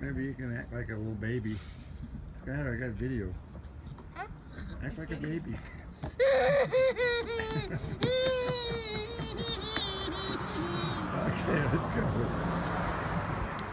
Maybe you can act like a little baby. Go I got video. Huh? Act like a baby. okay, let's go.